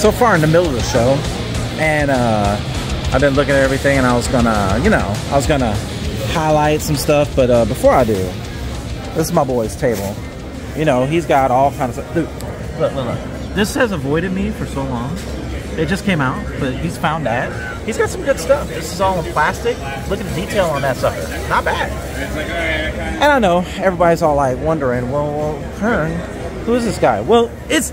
so far in the middle of the show, and uh, I've been looking at everything, and I was gonna, you know, I was gonna highlight some stuff, but uh, before I do, this is my boy's table. You know, he's got all kinds of stuff. Dude, look, look, look. This has avoided me for so long. It just came out, but he's found that. He's got some good stuff. This is all in plastic. Look at the detail on that sucker. Not bad. And I know everybody's all like wondering, well, well Kern, who is this guy? Well, it's.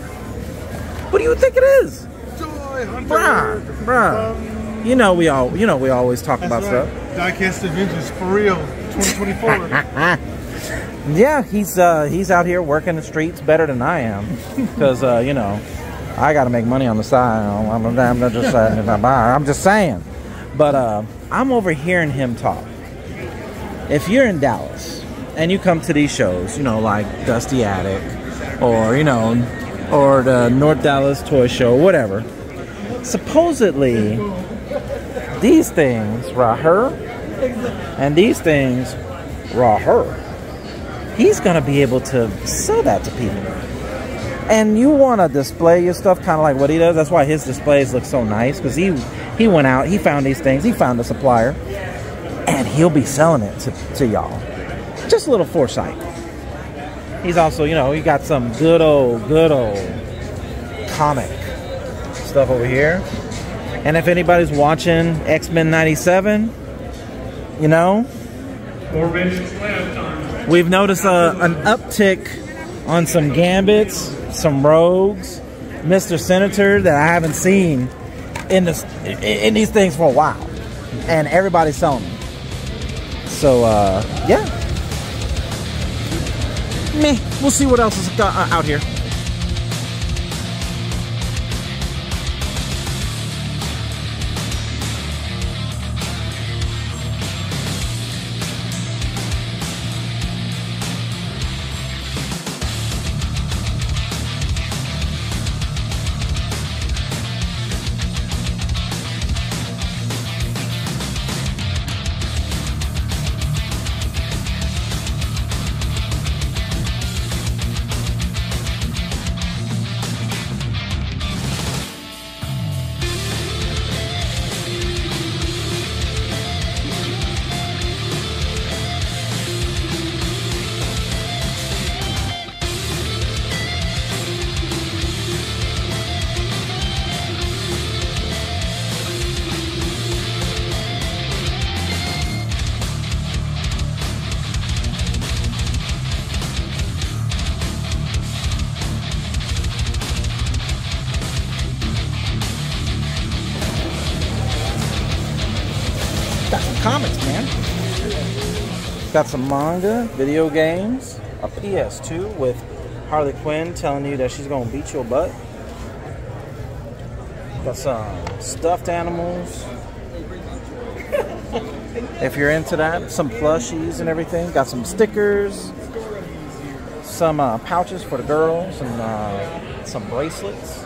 What do you think it is? Bruh, bruh. You know we all, you know we always talk about right. stuff. Diecast Adventures for real, 2024. Yeah, he's uh, he's out here working the streets better than I am, because uh, you know, I got to make money on the side. I'm, I'm, not just saying, I'm just saying. But uh, I'm overhearing him talk. If you're in Dallas and you come to these shows, you know, like Dusty Attic, or you know, or the North Dallas Toy Show, whatever. Supposedly, these things, Raher, and these things, Raher he's going to be able to sell that to people. And you want to display your stuff kind of like what he does. That's why his displays look so nice because he he went out, he found these things, he found a supplier, and he'll be selling it to, to y'all. Just a little foresight. He's also, you know, he got some good old, good old comic stuff over here. And if anybody's watching X Men 97, you know, More vengeance last time. We've noticed a, an uptick on some Gambits, some Rogues, Mr. Sinister that I haven't seen in this in these things for a while, and everybody's selling them. So uh, yeah, meh. We'll see what else is uh, out here. Comics, man. Got some manga, video games, a PS2 with Harley Quinn telling you that she's gonna beat your butt. Got some stuffed animals. if you're into that, some plushies and everything. Got some stickers, some uh, pouches for the girls, and uh, some bracelets.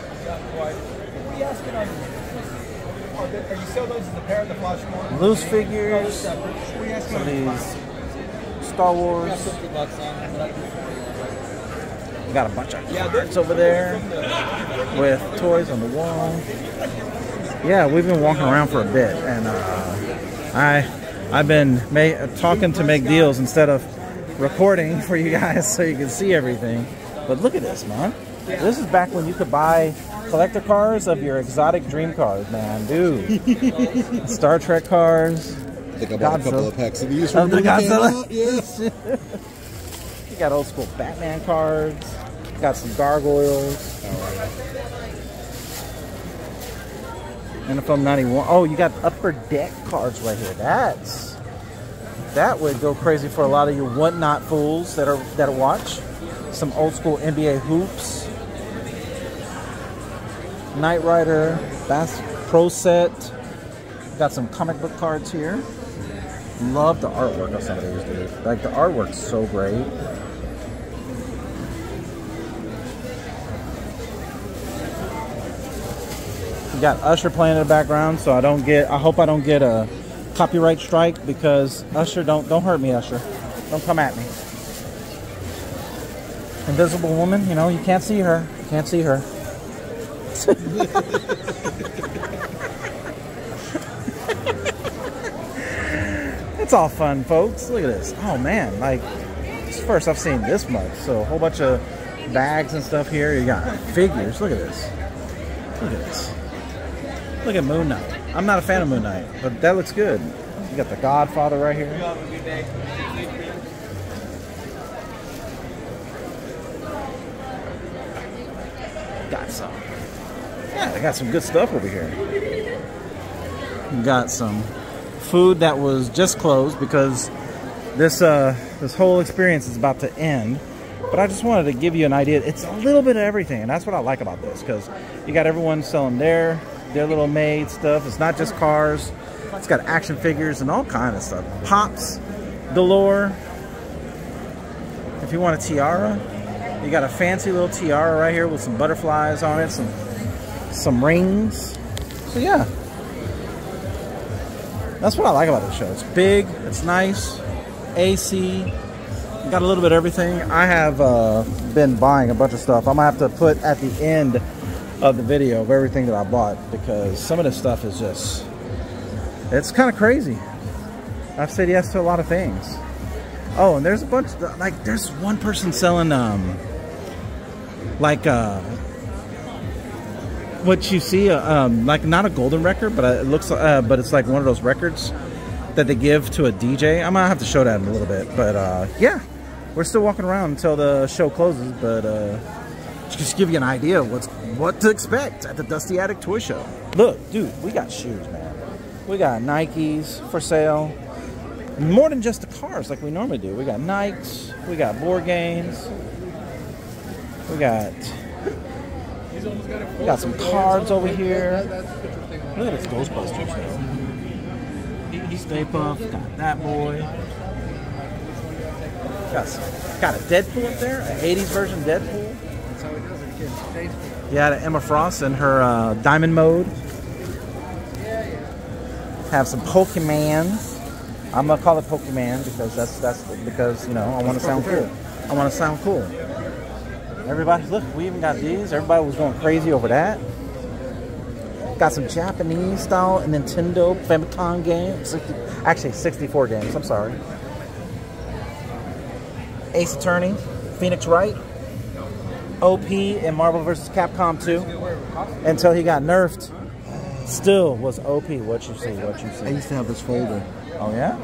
Are you sell those as a pair of the flash more? Loose figures, some of these Star Wars. We got a bunch of cards over there with toys on the wall. Yeah, we've been walking around for a bit, and uh, I I've been talking to make deals instead of recording for you guys so you can see everything. But look at this, man. This is back when you could buy collector cars of your exotic dream cars, man, dude. Star Trek cars. I think I bought a couple of packs of these Of the when they came Godzilla. Yes. You got old school Batman cards. Got some gargoyles. NFL 91. Oh, you got upper deck cards right here. That's that would go crazy for a lot of you whatnot fools that are that watch. Some old school NBA hoops. Knight Rider, Bass Pro set. Got some comic book cards here. Love the artwork of some of these, dude. Like the artwork's so great. Got Usher playing in the background, so I don't get. I hope I don't get a copyright strike because Usher don't don't hurt me, Usher. Don't come at me. Invisible Woman, you know you can't see her. Can't see her. it's all fun, folks. Look at this. Oh man, like first I've seen this much. So a whole bunch of bags and stuff here. You got figures. Look at this. Look at this. Look at Moon Knight. I'm not a fan of Moon Knight, but that looks good. You got the Godfather right here. Got some. Yeah, they got some good stuff over here. Got some food that was just closed because this uh, this whole experience is about to end. But I just wanted to give you an idea. It's a little bit of everything, and that's what I like about this because you got everyone selling their their little made stuff. It's not just cars. It's got action figures and all kind of stuff. Pops galore. If you want a tiara, you got a fancy little tiara right here with some butterflies on it, some some rings. So yeah. That's what I like about this show. It's big, it's nice, AC, got a little bit of everything. I have uh, been buying a bunch of stuff. I'm gonna have to put at the end of the video of everything that I bought because some of this stuff is just, it's kind of crazy. I've said yes to a lot of things. Oh, and there's a bunch, of, like there's one person selling, um, like, uh, what you see, uh, um, like not a golden record, but it looks, uh, but it's like one of those records that they give to a DJ. I'm gonna have to show that in a little bit, but uh, yeah, we're still walking around until the show closes. But uh, just give you an idea of what's what to expect at the Dusty Attic Toy Show. Look, dude, we got shoes, man. We got Nikes for sale. More than just the cars like we normally do. We got Nikes. We got board games. We got we got some cards over here. Look at this Ghostbusters. Stay Puft, got that boy. Got, some, got a Deadpool up there, an 80s version Deadpool. That's how does it. Yeah, Emma Frost in her uh, diamond mode. Have some Pokemans. I'm gonna call it Pokemon because that's that's because you know I want to sound cool. I want to sound cool. Everybody, look, we even got these. Everybody was going crazy over that. Got some Japanese style Nintendo Famicom games. 60, actually, 64 games. I'm sorry. Ace Attorney, Phoenix Wright, OP, and Marvel vs. Capcom 2. Until he got nerfed, still was OP. What you see? What you see? I used to have this folder. Oh yeah.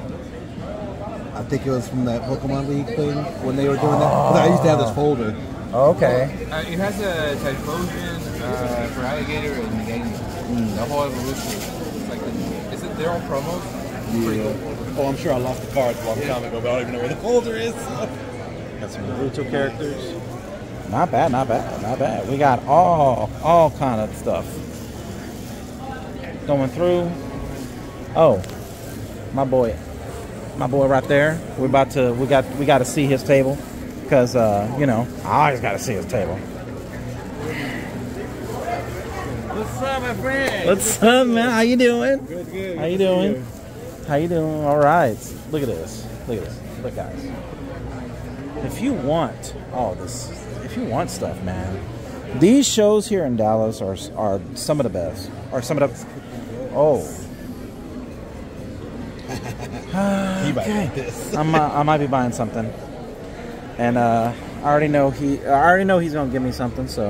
I think it was from that Pokemon League thing when they were doing that. I used to have this folder. Okay. Uh, it has a Typhlosion uh, Feraligatr and Meganium. The whole evolution. It's like the, is it their own promos? Pretty cool. Oh, I'm sure I lost the cards a long time ago, but I don't even know where the folder is. Got some Naruto characters. Not bad, not bad, not bad. We got all all kind of stuff going through. Oh, my boy, my boy right there. We're about to we got we got to see his table because uh, you know I always got to see his table. What's up, my friend? What's up, man? How you doing? Good, good. How you doing? How you doing? All right. Look at this. Look at this. Look, guys. If you want all this, if you want stuff, man, these shows here in Dallas are are some of the best. Are some of the oh. He Okay. this. I'm, uh, I might be buying something, and uh, I already know he. I already know he's gonna give me something. So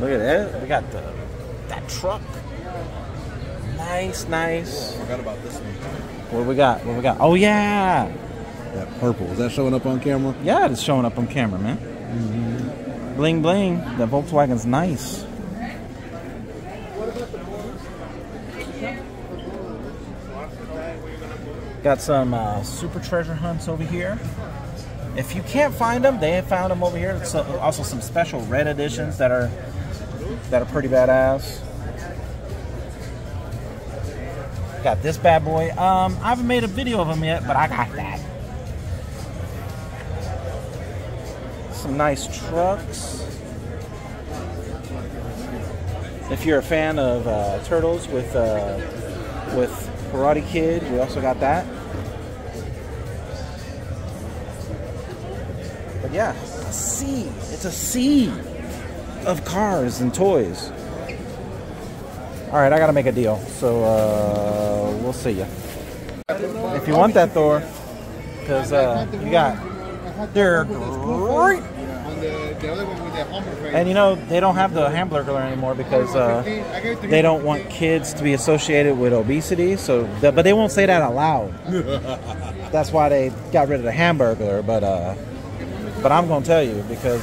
look at that. We got the that truck. Nice, nice. Forgot about this one. What we got? What we got? Oh yeah, That purple. Is that showing up on camera? yeah. It's showing up on camera, man. Bling bling. That Volkswagen's nice. Got some uh, super treasure hunts over here. If you can't find them, they have found them over here. Uh, also some special red editions that are that are pretty badass. Got this bad boy. Um, I haven't made a video of them yet, but I got that. Some nice trucks. If you're a fan of uh, turtles with uh, with Karate Kid, we also got that. But yeah, a sea. It's a sea of cars and toys. All right, I gotta make a deal. So uh, we'll see you. If you want that Thor, because uh, you got they're great. The, the other one with the Hummer face. And you know they don't have the hamburger anymore because uh, they don't want kids to be associated with obesity. So, but they won't say that out loud. That's why they got rid of the hamburger. But uh, but I'm gonna tell you because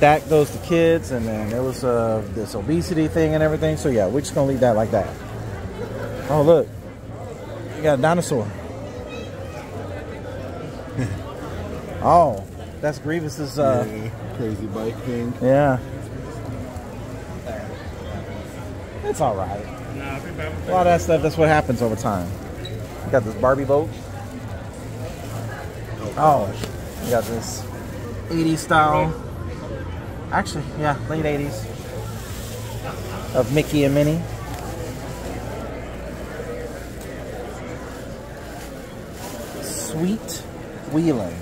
that goes to kids, and then there was uh, this obesity thing and everything. So yeah, we're just gonna leave that like that. Oh look, you got a dinosaur. oh, that's Grievous's. Uh, Yeah, crazy bike thing. yeah. It's all right. Nah, that A lot of that stuff, that's what happens over time. You got this Barbie boat. Oh, you got this 80s style. Actually, yeah, late 80s. Of Mickey and Minnie. Sweet Wheeling.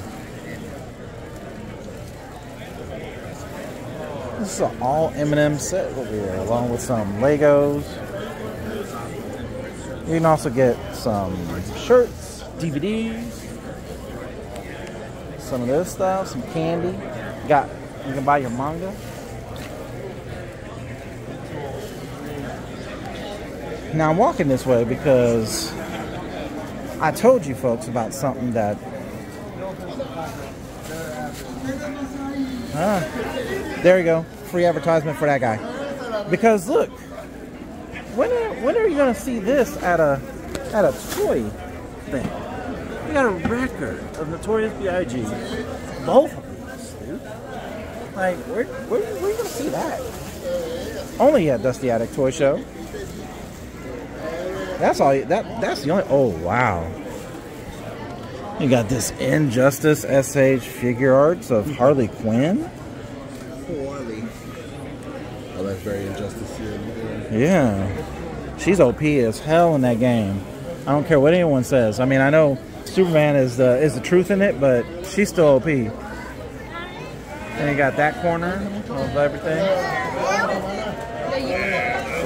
This is an all M&M set over here, along with some Legos. You can also get some shirts, DVDs, some of this stuff, some candy. Got you can buy your manga. Now I'm walking this way because I told you folks about something that Ah, there you go. Free advertisement for that guy. Because look, when are, when are you gonna see this at a at a toy thing? We got a record of Notorious B.I.G. Both of these, dude. Like, where, where, where are you gonna see that? Only at Dusty Attic Toy Show. That's all. That that's the only. Oh wow. You got this Injustice SH Figuarts of mm-hmm. Harley Quinn. Harley. Oh, that's very injustice here. Yeah. She's OP as hell in that game. I don't care what anyone says. I mean, I know Superman is the is the truth in it, but she's still OP. And you got that corner of everything.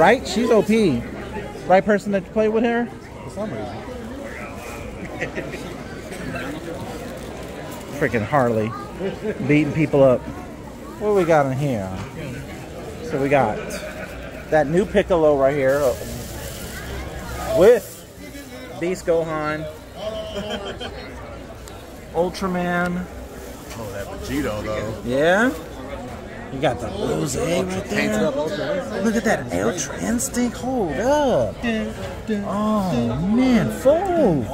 Right? She's OP. Right person that played with her? For some reason. Freaking Harley. Beating people up. What do we got in here? So we got that new Piccolo right here uh, with Beast Gohan, Ultraman. Oh, that Vegito, though. Yeah. You got the rose right there. Look at that Ultra Instinct. Hold up. Oh man, folks.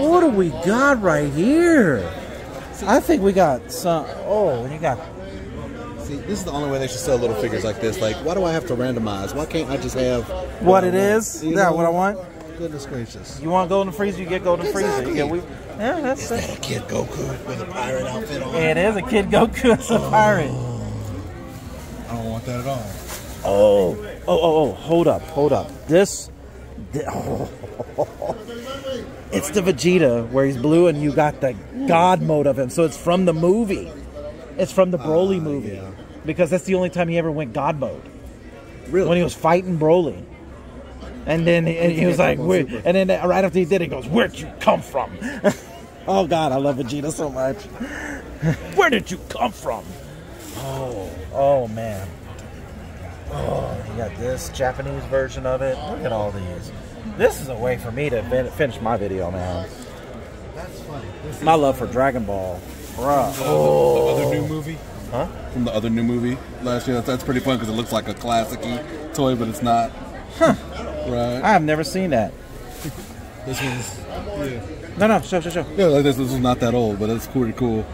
What do we got right here? I think we got some. Oh, you got See, this is the only way they should sell little figures like this. Like, why do I have to randomize? Why can't I just have what I it is. Yeah, what I want. Goodness gracious. You want golden Frieza, you get golden Frieza. You get we. Yeah, that's it. a kid Goku with a pirate outfit on? It is a Kid Goku as a pirate. Oh. I don't want that at all. Oh, oh, oh, oh! Hold up, hold up. This, thi- oh, it's the Vegeta where he's blue, and you got the God mode of him. So it's from the movie. It's from the Broly ah, movie yeah. because that's the only time he ever went God mode Really? when he was fighting Broly. And then and he was like, Where, and then right after he did, it, he goes, "Where'd you come from?" oh God, I love Vegeta so much. Where did you come from? Oh, oh man. Oh, you got this Japanese version of it. Look at all these. This is a way for me to finish my video, man. That's funny. My love for Dragon Ball, bruh. The other new movie? Huh? From the other new movie last year. That's, that's pretty fun because it looks like a classic toy, but it's not. Right. I have never seen that. This one's. Yeah. No, no, show, show, show. Yeah, like this, this is not that old, but it's pretty cool.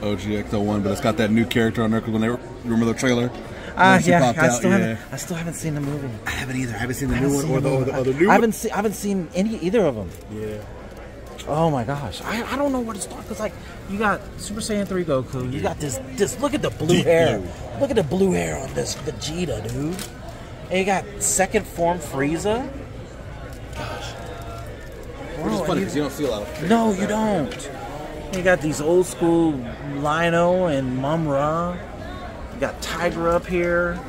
OGX01, but it's got that new character on there. 'cause when they were, remember the trailer? Ah, she yeah, I out, still yeah. haven't. I still haven't seen the movie. I haven't either. I haven't seen the new haven't one or seen the, or the the, or the new I haven't seen. I haven't seen any either of them. Yeah. Oh my gosh, I, I don't know where to start because like you got Super Saiyan three Goku, you got this this look at the blue Deep hair, blue. look at the blue hair on this Vegeta, dude. And you got second form Frieza. Which is funny because you don't see a lot of. you- no, you don't. You got these old school Lion-O and Mumm-Ra. You got Tiger up here.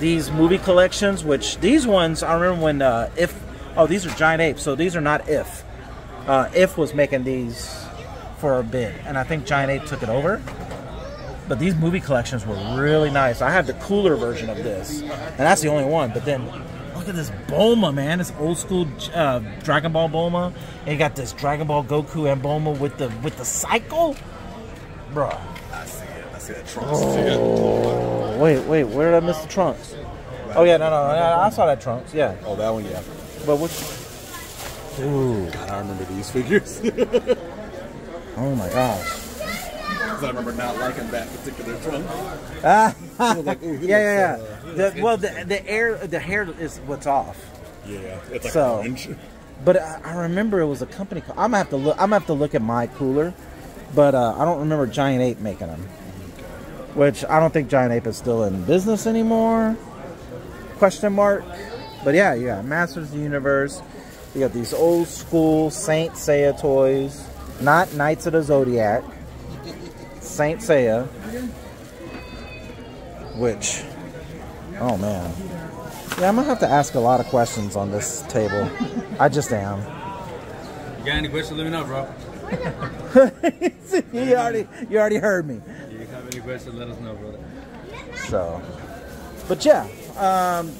These movie collections, which these ones, I remember when uh, If, oh, these are Giant Apes, so these are not If. Uh, if was making these for a bid, and I think Giant Ape took it over. But these movie collections were really nice. I have the cooler version of this, and that's the only one. But then look at this Bulma, man. This old school uh, Dragon Ball Bulma. And you got this Dragon Ball Goku and Bulma with the with the cycle, bruh. I see it. I see that Trunks. Oh, wait, wait. Where did I miss the trunks? Oh yeah, no, no, I, I saw that trunks. Yeah, Oh, that one, yeah. but which? Ooh, God, I remember these figures. oh my gosh. Because I remember not liking that particular trunk. Ah, like, yeah, yeah, uh, yeah. The, well, the the air, the hair is what's off. Yeah, it's like So- orange. But I, I remember it was a company. Called, I'm gonna have to look. I'm gonna have to look at my cooler, but uh, I don't remember Giant Ape making them. Which I don't think Giant Ape is still in business anymore. Question mark. But yeah, you got Masters of the Universe. You got these old school Saint Seiya toys, not Knights of the Zodiac. Saint Seiya, which, oh man, yeah, I'm gonna have to ask a lot of questions on this table. I just am. You got any questions? Let me know, bro. you already, you already heard me. If you have any questions, let us know, brother. So, but yeah, um,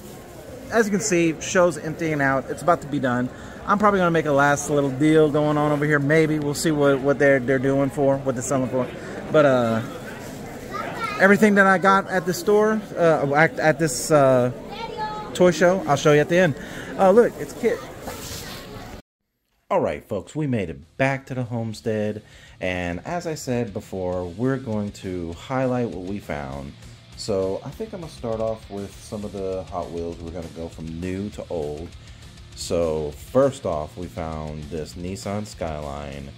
as you can see, show's emptying out. It's about to be done. I'm probably gonna make a last little deal going on over here. Maybe we'll see what what they're they're doing for, what they're selling for. But uh, everything that I got at the store, uh, at, at this uh, toy show, I'll show you at the end. Oh, look, it's Kit. All right, folks, we made it back to the homestead, and as I said before, we're going to highlight what we found. So I think I'm gonna start off with some of the Hot Wheels. We're gonna go from new to old. So first off, we found this Nissan Skyline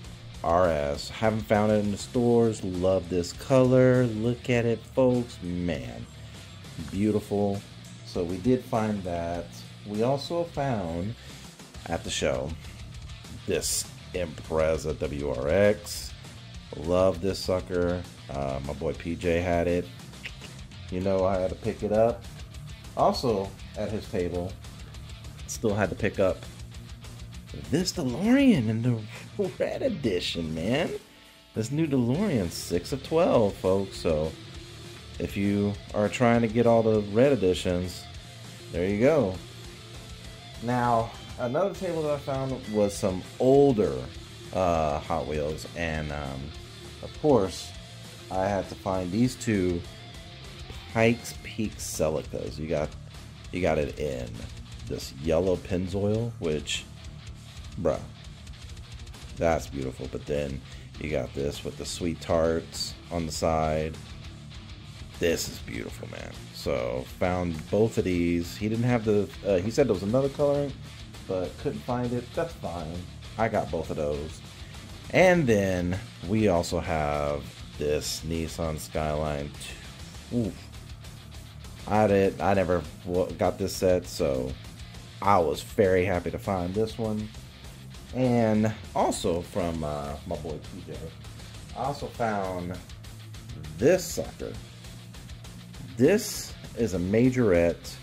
RS. Haven't found it in the stores. Love this color. Look at it, folks. Man, beautiful. So we did find that. We also found at the show this Impreza WRX. Love this sucker. Uh, my boy PJ had it. You know, I had to pick it up. Also, at his table, still had to pick up this DeLorean in the red edition, man. This new DeLorean, 6 of 12, folks. So, if you are trying to get all the red editions, there you go. Now, another table that I found was some older uh, Hot Wheels, and um, of course, I had to find these two Pikes Peak Celicas. You got, you got it in this yellow Pennzoil, which, bruh, that's beautiful. But then you got this with the sweet tarts on the side. This is beautiful, man. So found both of these. He didn't have the. Uh, he said there was another coloring, but couldn't find it. That's fine. I got both of those. And then we also have this Nissan Skyline. Oof. I did. I never got this set, so I was very happy to find this one. And also from uh, my boy PJ, I also found this sucker. This is a majorette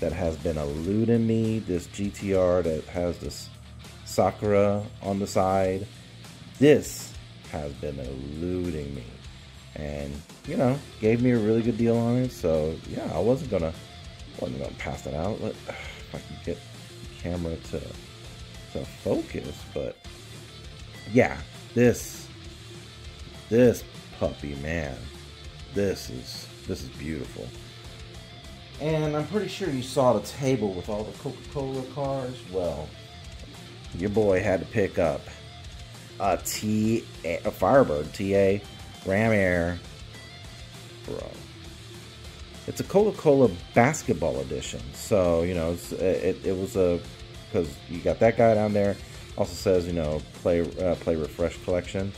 that has been eluding me. This GTR that has this Sakura on the side. This has been eluding me. And, you know, gave me a really good deal on it. So, yeah, I wasn't gonna wasn't gonna pass it out. Let, if I can get the camera to to focus, but yeah, this this puppy, man. This is this is beautiful. And I'm pretty sure you saw the table with all the Coca-Cola cars. Well, your boy had to pick up a T a Firebird TA Ram Air Bro. It's a Coca-Cola basketball edition. So, you know, it, it was a because you got that guy down there. Also says, you know, play uh, play refresh collection.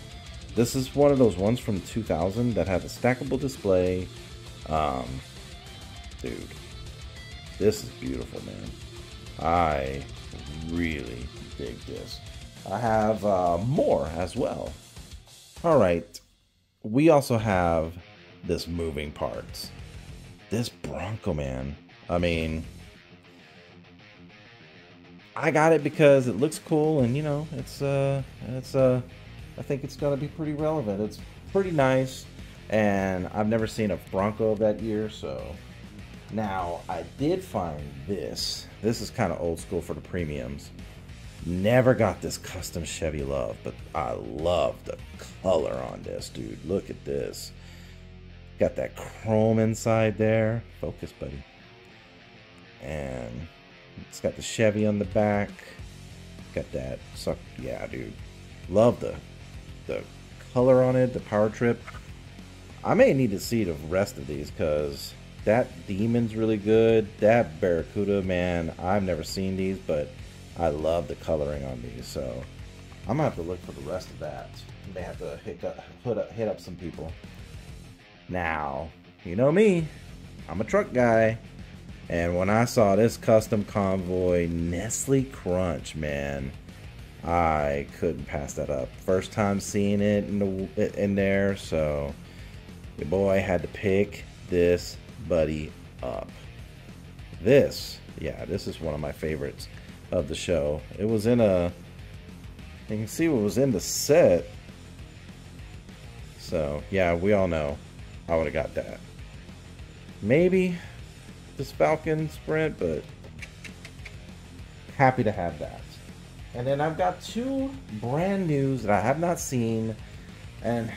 This is one of those ones from 2000 that had a stackable display. Um, dude, this is beautiful, man. I really dig this. I have uh, more as well. All right. We also have this moving parts. This Bronco man. I mean, I got it because it looks cool and you know, it's uh it's uh I think it's to be pretty relevant. It's pretty nice and I've never seen a Bronco that year, so now I did find this. This is kind of old school for the premiums. Never got this custom Chevy LUV, but I love the color on this, dude. Look at this. Got that chrome inside there. Focus, buddy. And it's got the Chevy on the back. Got that. So, yeah, dude. Love the the color on it, the power trip. I may need to see the rest of these because that Demon's really good. That Barracuda, man, I've never seen these, but I love the coloring on these. So I'm gonna have to look for the rest of that. May have to hit up, hit up, hit up some people. Now, you know me, I'm a truck guy. And when I saw this custom convoy Nestle Crunch, man, I couldn't pass that up. First time seeing it in the in there, so your boy had to pick this buddy up. This, yeah, this is one of my favorites of the show. It was in a, you can see what was in the set. So, yeah, we all know I would have got that. Maybe this Falcon Sprint, but happy to have that. And then I've got two brand news that I have not seen, and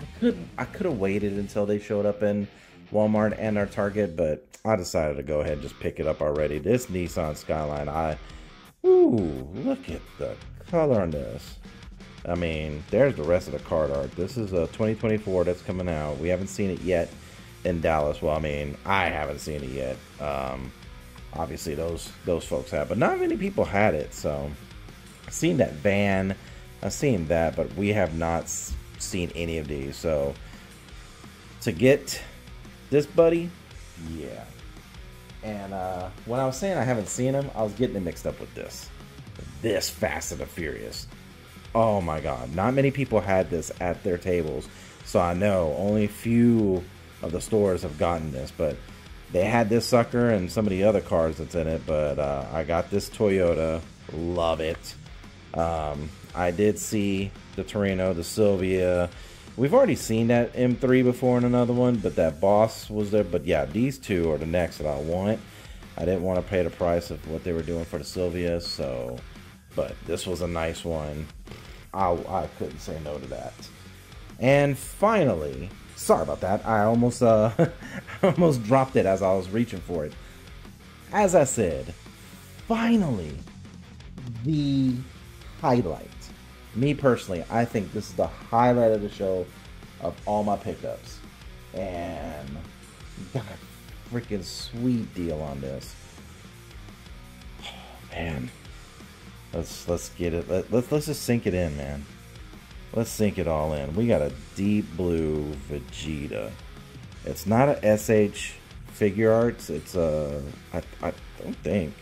I could I could have waited until they showed up in Walmart and our Target, but I decided to go ahead and just pick it up already. This Nissan Skyline, I ooh, look at the color on this. I mean, there's the rest of the card art. This is a 2024 that's coming out. We haven't seen it yet in Dallas. Well, I mean, I haven't seen it yet. Um, obviously, those those folks have, but not many people had it. So, I've seen that van. I've seen that, but we have not seen any of these. So, to get this buddy, yeah. And uh, when I was saying I haven't seen him, I was getting it mixed up with this. This Fast and the Furious. Oh my god, not many people had this at their tables. So I know only few of the stores have gotten this, but they had this sucker and some of the other cars that's in it. But uh, I got this Toyota, love it. Um, I did see the Torino, the Silvia. We've already seen that M3 before in another one, but that Boss was there. But yeah, these two are the next that I want. I didn't want to pay the price of what they were doing for the Silvia, so. But this was a nice one. I, I couldn't say no to that. And finally, sorry about that. I almost uh almost dropped it as I was reaching for it. As I said, finally the highlight. Me personally, I think this is the highlight of the show of all my pickups. And got a freaking sweet deal on this. Oh, man. Let's let's get it. Let, let's let's just sink it in, man. Let's sink it all in. We got a deep blue Vegeta. It's not a SH Figuarts. It's a I I don't think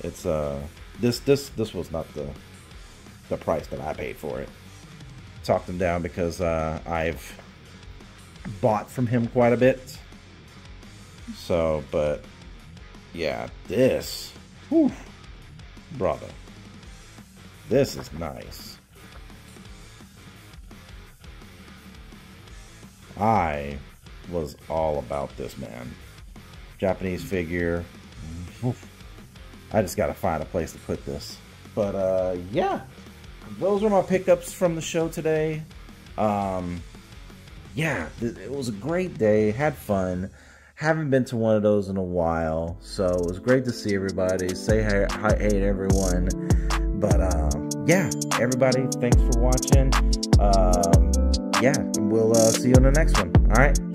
it's a this this this was not the the price that I paid for it. Talked him down because uh, I've bought from him quite a bit. So, but yeah, this, whew, brother. This is nice. I was all about this, man. Japanese figure. I just got to find a place to put this. But, uh, yeah. Those were my pickups from the show today. Um, yeah, it was a great day. Had fun. Haven't been to one of those in a while. So it was great to see everybody. Say hi, hi hey to everyone. But um, yeah, everybody, thanks for watching. Um, we'll uh, see you on the next one. All right.